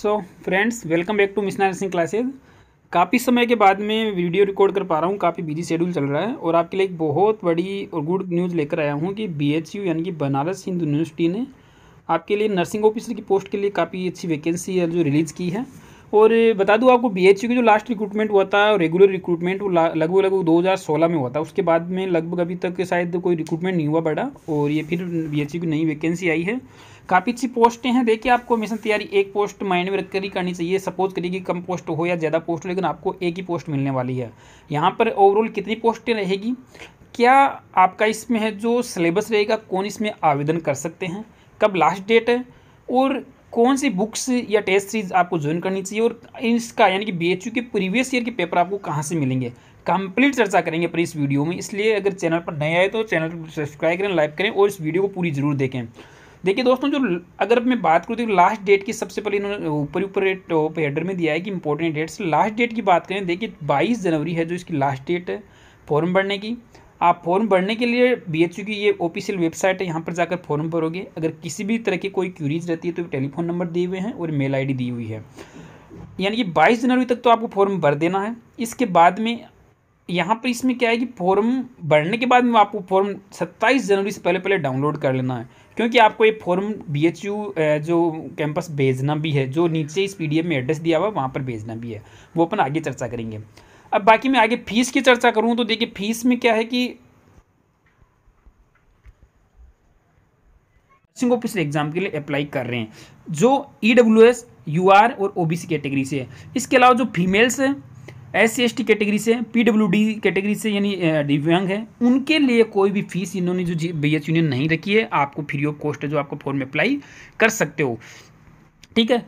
So friends welcome back to मिशनर nursing classes काफ़ी समय के बाद में वीडियो रिकॉर्ड कर पा रहा हूँ, काफ़ी बिज़ी शेड्यूल चल रहा है और आपके लिए एक बहुत बड़ी और गुड न्यूज़ लेकर आया हूँ कि बीएचयू यानी कि बनारस हिंदू यूनिवर्सिटी ने आपके लिए नर्सिंग ऑफिसर की पोस्ट के लिए काफ़ी अच्छी वैकेंसी है जो रिलीज़ की है। और बता दूँ आपको बी एच यू की जो लास्ट रिक्रूटमेंट हुआ था रेगुलर रिक्रूटमेंट वो लगभग लगभग 2016 में हुआ था। उसके बाद में लगभग अभी तक शायद कोई रिक्रूटमेंट नहीं हुआ बड़ा और ये फिर बी एच यू की नई वैकेंसी आई है। काफ़ी अच्छी पोस्टें हैं। देखिए, आपको हमेशा तैयारी एक पोस्ट माइंड में रखकर ही करनी चाहिए। सपोज़ करिए कि कम पोस्ट हो या ज़्यादा पोस्ट हो, लेकिन आपको एक ही पोस्ट मिलने वाली है। यहाँ पर ओवरऑल कितनी पोस्टें रहेगी? क्या आपका इसमें है जो सिलेबस रहेगा, कौन इसमें आवेदन कर सकते हैं? कब लास्ट डेट है? और कौन सी बुक्स या टेस्ट सीरीज़ आपको ज्वाइन करनी चाहिए? और इसका यानी कि बीएचयू के प्रीवियस ईयर के पेपर आपको कहाँ से मिलेंगे? कंप्लीट चर्चा करेंगे पर इस वीडियो में। इसलिए अगर चैनल पर नए आए तो चैनल को सब्सक्राइब करें लाइक करें और इस वीडियो को पूरी ज़रूर देखें। देखिए दोस्तों, जो अगर मैं बात करूँ तो लास्ट डेट की सबसे पहले इन्होंने ऊपर ऊपर टॉप हेडर में दिया है कि इंपॉर्टेंट डेट्स लास्ट डेट की बात करें, देखिए बाईस जनवरी है जो इसकी लास्ट डेट है फॉर्म भरने की। आप फॉर्म भरने के लिए बी एच यू की ये ऑफिशियल वेबसाइट है, यहाँ पर जाकर फॉर्म भरोगे। अगर किसी भी तरह की कोई क्यूरीज रहती है तो टेलीफोन नंबर दिए हुए हैं और मेल आईडी दी हुई है। यानी कि 22 जनवरी तक तो आपको फॉर्म भर देना है। इसके बाद में यहाँ पर इसमें क्या है कि फॉर्म भरने के बाद में आपको फॉर्म 27 जनवरी से पहले पहले डाउनलोड कर लेना है। क्योंकि आपको ये फॉर्म BHU जो कैंपस भेजना भी है, जो नीचे इस पी में एड्रेस दिया हुआ वहाँ पर भेजना भी है। वो अपन आगे चर्चा करेंगे। अब बाकी मैं आगे फ़ीस की चर्चा करूँ तो देखिए फ़ीस में क्या है कि नर्सिंग ऑफिसर एग्ज़ाम के लिए अप्लाई कर रहे हैं। जो E W S U R और ओ बी सी कैटेगरी से है। इसके अलावा जो फीमेल्स हैं एस सी कैटेगरी से पी डब्ल्यू डी कैटेगरी से, यानी दिव्यांग है। उनके लिए कोई भी फ़ीस इन्होंने जो बी एस यूनियन नहीं रखी है, आपको फ्री ऑफ़ कॉस्ट है जो आपको फॉर्म में अप्लाई कर सकते हो। ठीक है?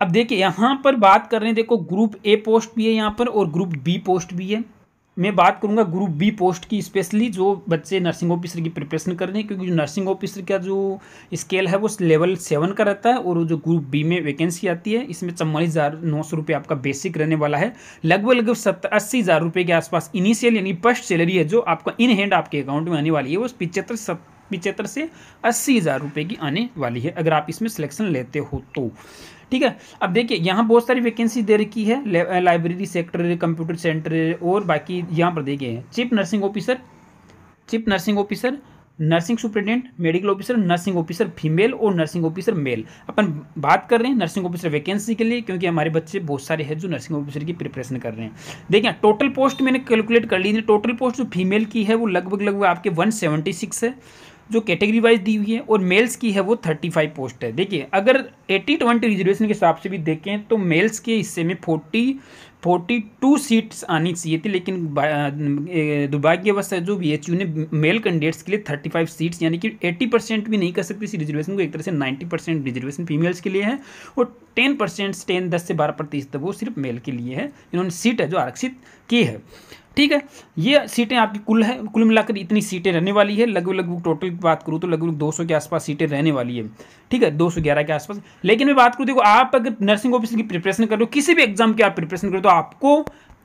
अब देखिए, यहाँ पर बात कर रहे हैं, देखो ग्रुप ए पोस्ट भी है यहाँ पर और ग्रुप बी पोस्ट भी है। मैं बात करूँगा ग्रुप बी पोस्ट की स्पेशली जो बच्चे नर्सिंग ऑफिसर की प्रिपरेशन कर रहे हैं, क्योंकि जो नर्सिंग ऑफिसर का जो स्केल है, वो लेवल सेवन का रहता है और जो ग्रुप बी में वैकेंसी आती है, इसमें चौवालीस हज़ार नौ सौ रुपये आपका बेसिक रहने वाला है। लगभग लगभग सत्तर अस्सी हज़ार रुपये के आसपास इनिशियल यानी फ़र्स्ट सैलरी है, जो आपका इन हैंड आपके अकाउंट में आने वाली है, वो पिचहत्तर पिचहत्तर से अस्सी हज़ार रुपये की आने वाली है, अगर आप इसमें सिलेक्शन लेते हो तो। ठीक है? अब देखिए, यहाँ बहुत सारी वैकेंसी दे रखी है लाइब्रेरी सेक्टर कंप्यूटर सेंटर और बाकी यहाँ पर देखिए chief nursing officer chief nursing officer nursing superintendent medical officer nursing officer female और नर्सिंग ऑफिसर मेल अपन बात कर रहे हैं नर्सिंग ऑफिसर वैकेंसी के लिए, क्योंकि हमारे बच्चे बहुत सारे हैं जो नर्सिंग ऑफिसर की प्रिपरेशन कर रहे हैं। देखिए टोटल पोस्ट मैंने कैलकुलेट कर ली थी टोटल पोस्ट जो फीमेल की है वो लगभग लगभग आपके वन है। जो कैटेगरी वाइज दी हुई है और मेल्स की है वो थर्टी फाइव पोस्ट है। देखिए, अगर एट्टी ट्वेंटी रिजर्वेशन के हिसाब से भी देखें तो मेल्स के हिस्से में फोर्टी फोर्टी टू सीट्स आनी चाहिए थी, लेकिन दुर्भाग्यवश है जो बी एच यू ने मेल कैंडिडेट्स के लिए थर्टी फाइव सीट्स यानी कि एट्टी परसेंट भी नहीं कर सकती इस रिजर्वेशन को, एक तरह से नाइन्टी परसेंट रिजर्वेशन फीमेल्स के लिए है और टेन परसेंट टेन दस से बारह प्रतिशत वो सिर्फ़ मेल के लिए है। इन्होंने सीट है जो आरक्षित की है। ठीक है? ये सीटें आपकी कुल है, कुल मिलाकर इतनी सीटें रहने वाली है। लगभग लगभग टोटल की बात करूँ तो लगभग 200 के आसपास सीटें रहने वाली है। ठीक है? 211 के आसपास। लेकिन मैं बात करूँ, देखो, आप अगर नर्सिंग ऑफिसर की प्रिपरेशन कर रहे हो, किसी भी एग्ज़ाम की आप प्रिपरेशन करो तो आपको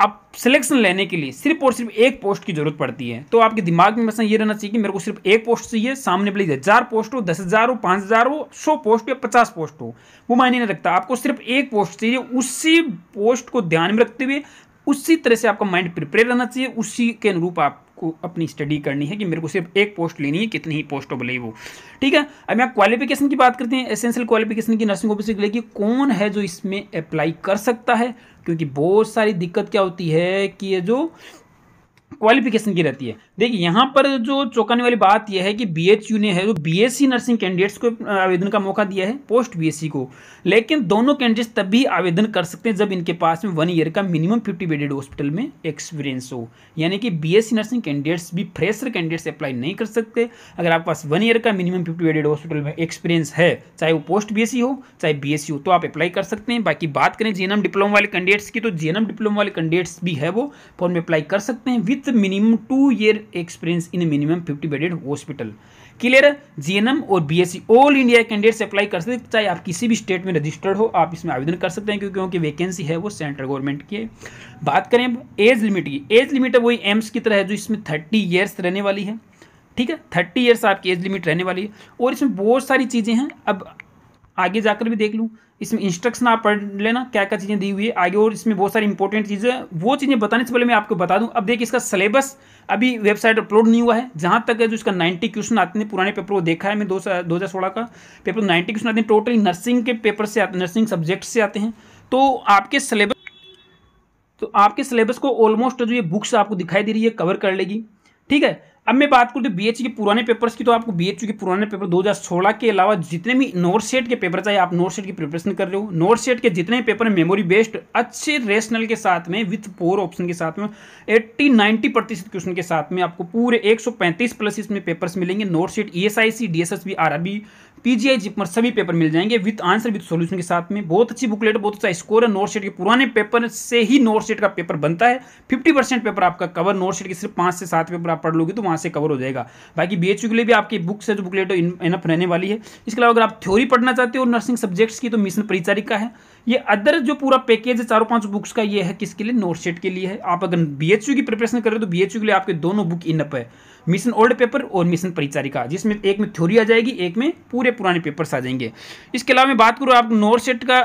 अब सिलेक्शन लेने के लिए सिर्फ़ और सिर्फ़ एक पोस्ट की ज़रूरत पड़ती है। तो आपके दिमाग में मसला ये रहना चाहिए कि मेरे को सिर्फ़ एक पोस्ट चाहिए, सामने भले हज़ार पोस्ट हो, दस हज़ार हो, पाँच हज़ार हो, सौ पोस्ट हो या पचास पोस्ट हो, वो मायने नहीं रखता। आपको सिर्फ़ एक पोस्ट चाहिए, उसी पोस्ट को ध्यान में रखते हुए उसी तरह से आपका माइंड प्रिपेयर रहना चाहिए। उसी के अनुरूप आपको अपनी स्टडी करनी है कि मेरे को सिर्फ़ एक पोस्ट लेनी है, कितनी ही पोस्ट ही वो। ठीक है? अब यहाँ क्वालिफिकेशन की बात करते हैं। एसेंशियल क्वालिफिकेशन की नर्सिंग ऑफिसर के लिए कि कौन है जो इसमें अप्लाई कर सकता है? क्योंकि बहुत सारी दिक्कत क्या होती है कि ये जो क्वालिफिकेशन की रहती है। देखिए, यहाँ पर जो चौंकाने वाली बात यह है कि बीएचयू ने है जो बीएससी नर्सिंग कैंडिडेट्स को आवेदन का मौका दिया है पोस्ट बीएससी को। लेकिन दोनों कैंडिडेट्स तब भी आवेदन कर सकते हैं जब इनके पास में वन ईयर का मिनिमम फिफ्टी बेडेड हॉस्पिटल में एक्सपीरियंस हो। यानी कि बीएससी नर्सिंग कैंडिडेट्स भी फ्रेशर कैंडिडेट्स अप्लाई नहीं कर सकते। अगर आपके पास वन ईयर का मिनिमम फिफ्टी बेडेड हॉस्पिटल में एक्सपीरियंस है, चाहे वो पोस्ट बीएससी हो, चाहे बीएससी हो तो आप अप्लाई कर सकते हैं। बाकी बात करें जीएनएम डिप्लोमा वाले कैंडिडेट्स की तो जीएनएम डिप्लोमा वाले कैंडिडेट्स भी है वो फॉर्म में अप्लाई कर सकते हैं। With minimum two year experience in minimum fifty bedded hospital clear है जीएनएम और BSc all India candidates apply कर सकते हैं, चाहे आप किसी भी स्टेट में रजिस्टर्ड हो, आप इसमें आवेदन कर सकते हैं, क्योंकि क्योंकि वैकेंसी है, वो सेंट्रल गवर्नमेंट की बात करें एज लिमिट की। एज लिमिट है वही एम्स की तरह है, जो इसमें थर्टी ईयर्स रहने वाली है। ठीक है? थर्टी ईयर्स आपकी एज लिमिट रहने वाली है। और इसमें बहुत सारी चीज़ें हैं। अब आगे जाकर भी देख लूँ, इसमें इंस्ट्रक्शन आप पढ़ लेना, क्या क्या चीज़ें दी हुई है आगे, और इसमें बहुत सारी इंपॉर्टेंट चीज़ें वो चीज़ें बताने से पहले मैं आपको बता दूँ, अब देखिए इसका सिलेबस अभी वेबसाइट अपलोड नहीं हुआ है। जहाँ तक है जो इसका नाइन्टी क्वेश्चन आते हैं, पुराने पेपर को देखा है मैं दो हज़ार सोलह का पेपर नाइन्टी क्वेश्चन आते हैं टोटली नर्सिंग के पेपर से आते नर्सिंग सब्जेक्ट से आते हैं। तो आपके सिलेबस तो आपके सिलेबस को ऑलमोस्ट जो ये बुक्स आपको दिखाई दे रही है कवर कर लेगी। ठीक है? अब मैं बात करूँ तो बी के पुराने पेपर्स की तो आपको बी के पुराने पेपर 2016 के अलावा जितने भी नोट सेट के पेपर चाहे आप नोट सेट की प्रिपरेशन कर रहे हो नोट सेट के जितने पेपर मेमोरी बेस्ड अच्छे रेशनल के साथ में विथ फोर ऑप्शन के साथ में 80 90 प्रतिशत क्वेश्चन के साथ में आपको पूरे 135 प्लस इसमें पेपर्स मिलेंगे। NORCET E S I C D S S B R PGI JIPMER सभी पेपर मिल जाएँगे विथ आंसर विथ सॉल्यूशन के साथ में। बहुत अच्छी बुकलेट बहुत अच्छा स्कोर है नोट सेट के पुराने पेपर से ही नोट सेट का पेपर बनता है। फिफ्टी परसेंट पेपर आपका कवर नोट सेट के सिर्फ़ पाँच से सात पेपर आप पढ़ लोगे तो वहाँ से कवर हो जाएगा। बाकी बीएचयू के लिए भी आपकी बुक से जो बुकलेट इनफ रहने वाली है। इसके अलावा अगर आप थ्योरी पढ़ना चाहते हो नर्सिंग सब्जेक्ट्स की तो मिशन परिचारिका है। ये अदर जो पूरा पैकेज है, चारों पाँच बुक्स का, ये है किसके लिए? नोट सेट के लिए है। आप अगर बीएचयू की प्रिपरेशन कर रहे हो तो बीएचयू के लिए आपके दोनों बुक इनअप है। मिशन ओल्ड पेपर और मिशन परिचारिका, जिसमें एक में थ्योरी आ जाएगी, एक में पूरे पुराने पेपर्स आ जाएँगे। इसके अलावा मैं बात करूँ आप नोट सेट का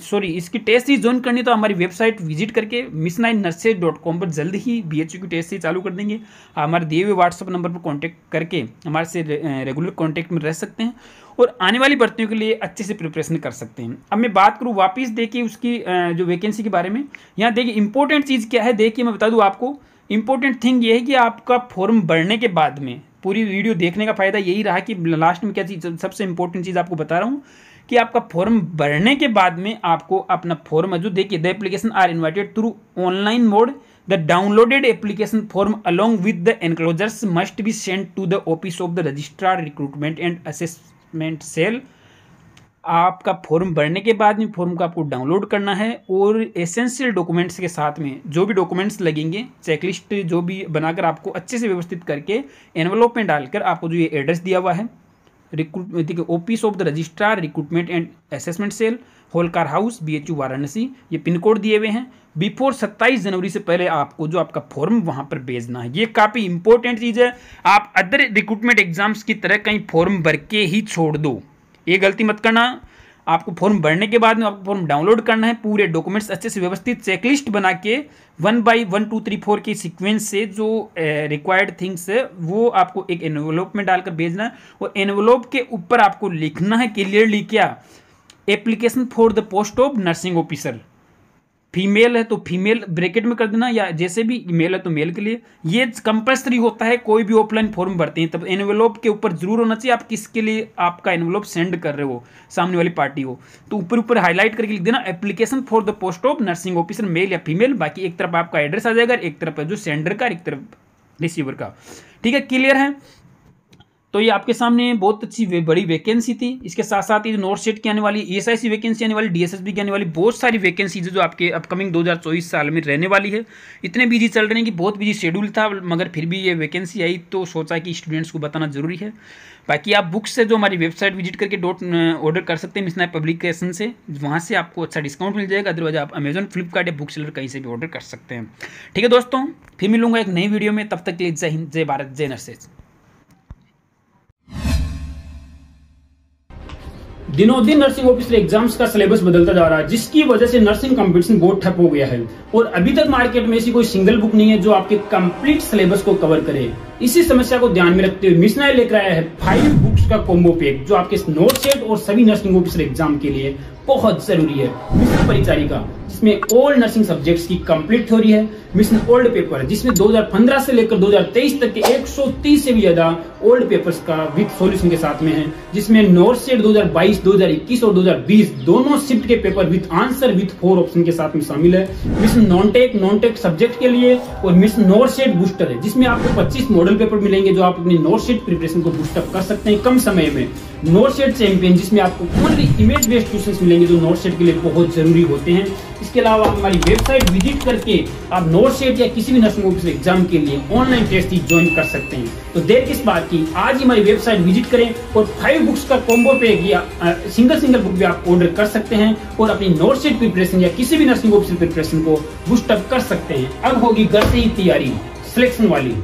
सॉरी इसकी टेस्ट ही ज्वाइन करनी तो हमारी वेबसाइट विज़िट करके mission I nurses dot com पर जल्द ही बी एच की टेस्ट ही चालू कर देंगे। हमारे दिए हुए व्हाट्सअप नंबर पर कॉन्टैक्ट करके हमारे से रेगुलर कॉन्टैक्ट में रह सकते हैं और आने वाली भर्तियों के लिए अच्छे से प्रिपरेशन कर सकते हैं। अब मैं बात करूँ वापस देखिए उसकी जो वैकेंसी के बारे में। यहाँ देखिए इंपॉर्टेंट चीज़ क्या है? देखिए, मैं बता दूँ आपको इंपॉर्टेंट थिंग ये है कि आपका फॉर्म बढ़ने के बाद में पूरी वीडियो देखने का फ़ायदा यही रहा कि लास्ट में क्या चीज़, सबसे इंपॉर्टेंट चीज़ आपको बता रहा हूँ कि आपका फॉर्म भरने के बाद में आपको अपना फॉर्म जो देखिए the application are invited through online mode the downloaded application form along with the enclosures must be send to the office of the registrar recruitment and assessment cell आपका फॉर्म भरने के बाद में फॉर्म को आपको download करना है और एसेंशियल डॉक्यूमेंट्स के साथ में जो भी डॉक्यूमेंट्स लगेंगे चेकलिस्ट जो भी बनाकर आपको अच्छे से व्यवस्थित करके एनवलप में डालकर आपको जो ये एड्रेस दिया हुआ है रिक्रूट देखिए office of the registrar recruitment and assessment cell Holkar house B H U Varanasi, ये पिन कोड दिए हुए हैं। बिफोर 27 जनवरी से पहले आपको जो आपका फॉर्म वहाँ पर भेजना है, ये काफ़ी इंपॉर्टेंट चीज़ है। आप अदर रिक्रूटमेंट एग्ज़ाम्स की तरह कहीं फॉर्म भर के ही छोड़ दो। ये गलती मत करना। आपको फॉर्म भरने के बाद में आपको फॉर्म डाउनलोड करना है। पूरे डॉक्यूमेंट्स अच्छे से व्यवस्थित चेकलिस्ट बना के one by one, two, three, four की सीक्वेंस से जो रिक्वायर्ड थिंग्स है, वो आपको एक एनवलोप में डालकर भेजना है। और एनवलोप के ऊपर आपको लिखना है क्लियरली क्या? Application for the post of nursing officer female है तो फीमेल ब्रैकेट में कर देना, या जैसे भी मेल है तो मेल के लिए। ये कंपल्सरी होता है, कोई भी ऑफलाइन फॉर्म भरते हैं, तब एनवेलोप के ऊपर ज़रूर होना चाहिए, आप किसके लिए आपका एनवेलोप सेंड कर रहे हो, सामने वाली पार्टी हो। तो ऊपर ऊपर हाईलाइट करके लिख देना application for the post of nursing officer male या फीमेल बाकी एक तरफ़ आपका एड्रेस आ जाएगा, एक तरफ़ जो सेंडर का, एक तरफ़ रिसीवर का। ठीक है क्लियर है? तो ये आपके सामने बहुत अच्छी वे, बड़ी वैकेंसी थी। इसके साथ साथ ये नोट सेट की आने वाली ई e वैकेंसी आने वाली डीएसएसबी की आने वाली बहुत सारी वैकेंसीज जो आपके अपकमिंग 2024 साल में रहने वाली है। इतने बिज़ी चल रहे हैं कि बहुत बिज़ी शेड्यूल था मगर फिर भी ये वैकेंसी आई तो सोचा कि स्टूडेंट्स को बताना ज़रूरी है। बाकी आप बुक्स से जो हमारी वेबसाइट विज़िट करके डॉट ऑर्डर कर सकते हैं मिसना पब्लिकेशन से। वहाँ से आपको अच्छा डिस्काउंट मिल जाएगा अदरवाइज़ आप अमेजन फ्लिपकार्ट या बुक सेलर कहीं से भी ऑर्डर कर सकते हैं। ठीक है दोस्तों फिर मिलूँगा एक नई वीडियो में। तब तक के लिए जय हिंद जय भारत जय नर्सेज दिनों दिन नर्सिंग ऑफिसर एग्ज़ाम्स का सिलेबस बदलता जा रहा है, जिसकी वजह से नर्सिंग कंपटीशन बहुत ठप हो गया है। और अभी तक मार्केट में ऐसी कोई सिंगल बुक नहीं है जो आपके कंप्लीट सिलेबस को कवर करे। इसी समस्या को ध्यान में रखते हुए मिशन लेकर आया है फाइव बुक्स का कॉम्बो पैक जो आपके नोट सेट और सभी नर्सिंग ऑफिसर एग्ज़ाम के लिए बहुत ज़रूरी है। मिशन परिचारिका जिसमें ऑल नर्सिंग सब्जेक्ट्स की कंप्लीट थ्योरी है मिशन ओल्ड पेपर जिसमें 2015 से लेकर 2023 तक के 130 से भी ज़्यादा ओल्ड पेपर्स का विद सॉल्यूशन के साथ में है जिसमें नोट सेट 2022, 2021 और 2020 दोनों शिफ्ट के paper with answer with four option के साथ में शामिल है। Mission non tech non tech subject के लिए और मिशन नोट सेट बूस्टर है जिसमें आपको 25 मॉडल पेपर मिलेंगे जो आप अपनी नोट सेट प्रिपरेशन को बूस्टअप कर सकते हैं कम समय में। नोट सेट चैंपियन जिसमें आपको इमेज बेस्ड क्वेश्चन मिलेंगे जो नोट सेट के लिए बहुत ज़रूरी होते हैं। इसके अलावा हमारी वेबसाइट विज़िट करके आप नोट सेट या किसी भी नर्सिंग ऑफिसर एग्ज़ाम के लिए ऑनलाइन टेस्ट ही ज्वाइन कर सकते हैं। तो देर किस बात की, आज ही हमारी वेबसाइट विज़िट करें और फाइव बुक्स का कॉम्बो पे या सिंगल सिंगल बुक भी आप ऑर्डर कर सकते हैं और अपनी नोट सेट प्रिपरेशन या किसी भी नर्सिंग ऑफिसर प्रिपरेशन को बूस्टअप कर सकते हैं। अब होगी घर से ही तैयारी सिलेक्शन वाली।